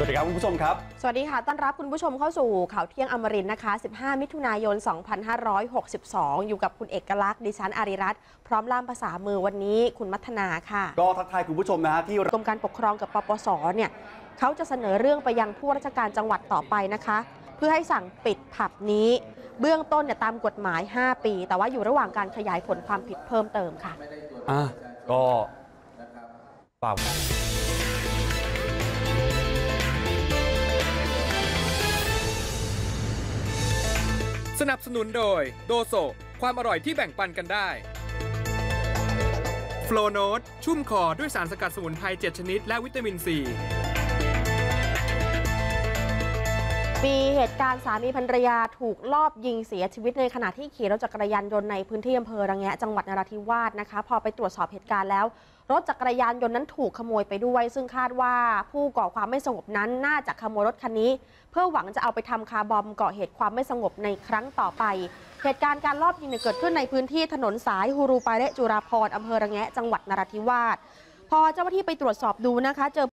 สวัสดีครับคุณผู้ชมครับ สวัสดีค่ะ ต้อนรับคุณผู้ชมเข้าสู่ข่าวเที่ยงอมรินทร์นะคะ 15 มิถุนายน 2562 อยู่กับคุณเอกลักษณ์ดิฉันอาริรัตน์พร้อมล่ามภาษามือวันนี้คุณมัทนาค่ะ ก็ทักทายคุณผู้ชมนะฮะที่กรมการปกครองกับปปสเนี่ยเขาจะเสนอเรื่องไปยังผู้ราชการจังหวัดต่อไปนะคะ เพื่อให้สั่งปิดผับนี้ เบื้องต้นเนี่ยตามกฎหมาย 5 ปี แต่ว่าอยู่ระหว่างการขยายผลความผิดเพิ่มเติมค่ะอะก็ฝาก สนับสนุนโดยโดโซความอร่อยที่แบ่งปันกันได้โฟลโนตชุ่มคอด้วยสารสกัดสมุนไพร7ชนิด และวิตามินซี มีเหตุการณ์สามีภรรยาถูกลอบยิงเสียชีวิตในขณะที่ขี่รถจักรยานยนต์ในพื้นที่อำเภอระแงะจังหวัดนราธิวาสนะคะ พอไปตรวจสอบเหตุการณ์แล้ว รถจักรยานยนต์นั้นถูกขโมยไปด้วย ซึ่งคาดว่าผู้ก่อความไม่สงบนั้นน่าจะขโมยรถคันนี้ เพื่อหวังจะเอาไปทำคาร์บอมก่อเหตุความไม่สงบในครั้งต่อไป เหตุการณ์การลอบยิงเกิดขึ้นในพื้นที่ถนนสายฮูรูปาเระจุราพรอำเภอระแงะจังหวัดนราธิวาสพอเจ้าหน้าที่ไปตรวจสอบดูนะคะเจอ